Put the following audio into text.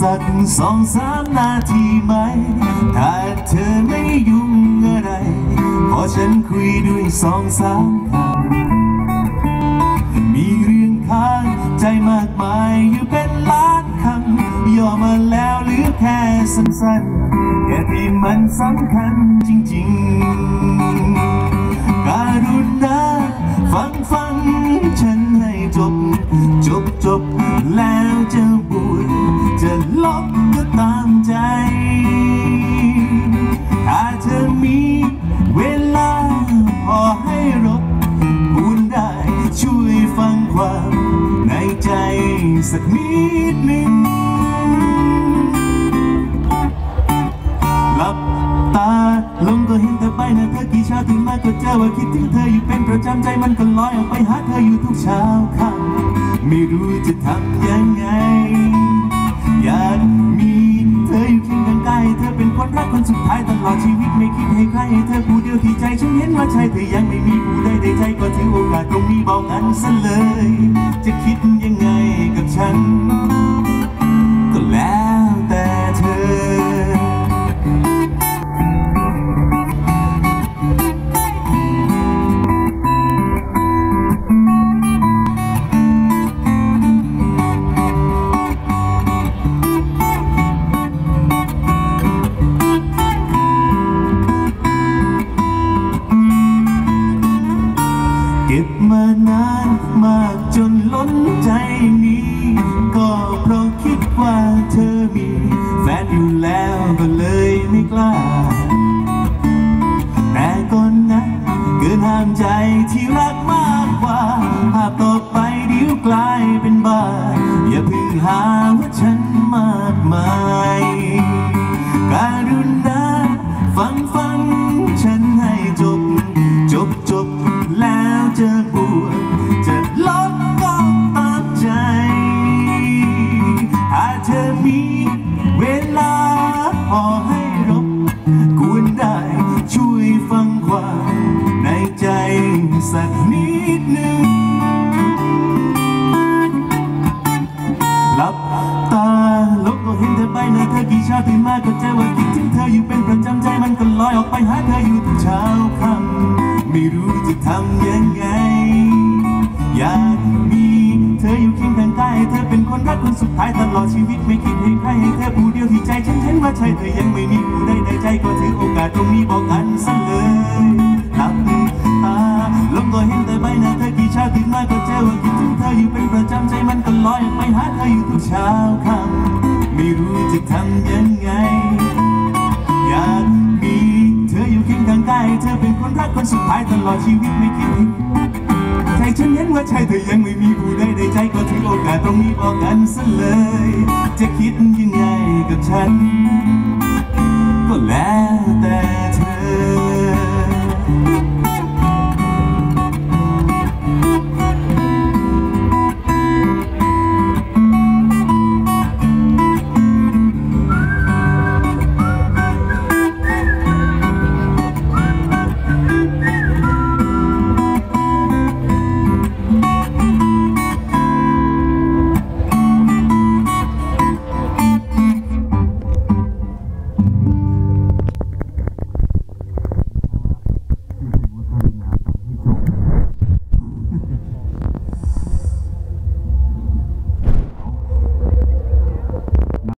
สักสองสามนาทีไหมถ้าเธอไม่ยุ่งอะไรขอฉันคุยด้วยสองสามคำมีเรื่องค้างใจมากมายอยู่เป็นล้านคำย่อมาแล้วหลือแค่สั้นๆแค่ที่มันสำคัญจริงๆ สักนิดหนึ่งหลับตาลงก็เห็นเธอไปนะเธอกี่เช้าตื่นมาก็เจอว่าคิดถึงเธออยู่เป็นประจำใจมันก็ลอยออกไปหาเธออยู่ทุกเช้าค่ำไม่รู้จะทำยังไง อยากมีเธออยู่เคียงข้างกายเธอเป็นคนรักคนสุดท้ายตลอดชีวิตไม่คิดให้ใครให้เธอผู้เดียวที่ใจฉันเห็นว่าใช่เธอยังไม่มีผู้ใดในใจก็ถือโอกาสตรงนี้บอกกันซะเลย จะคิด ฉัน ก็แล้วแต่เธอ เก็บมานานมากจนล้นใจนี้ ก็เพราะคิดว่าเธอมีแฟนอยู่แล้วก็เลยไม่กล้า แต่ก่อนนะเกินห้ามใจที่รักมากกว่า ภาพต่อไปเดี๋ยวกลายเป็นบ้า อย่าเพิ่งหาว่าฉันมากมาย การุณาฟัง มาก็เจอว่าคิดถึงเธออยู่เป็นประจำใจมันก็ลอยออกไปหาเธออยู่ทุกเช้าค่ำไม่รู้จะทำยังไง อยากมีเธออยู่เคียงข้างกายเธอเป็นคนรักคนสุดท้ายตลอดชีวิตไม่คิดให้ใครให้เธอผู้เดียวที่ใจฉันเห็นว่าใช่เธอยังไม่มีผู้ใดในใจก็ถือโอกาสตรงนี้บอกกันซะเลยหลับตาลมก็เห็นแต่ใบหน้าเธอกี่เช้าตื่นมาก็เจอว่าคิดถึงเธออยู่เป็นประจำใจมันก็ลอยออกไปหาเธออยู่ทุกเช้าค่ำ ไม่รู้จะทำยังไง อยากมีเธออยู่เคียงข้างกายเธอเป็นคนรักคนสุดท้ายตลอดชีวิตไม่คิดถึงใจฉันเห็นว่าใช่เธอยังไม่มีผู้ใดในใจก็ถือโอกาสตรงนี้บอกกันซะเลย จะคิดยังไงกับฉัน ก็แล้วแต่เธอ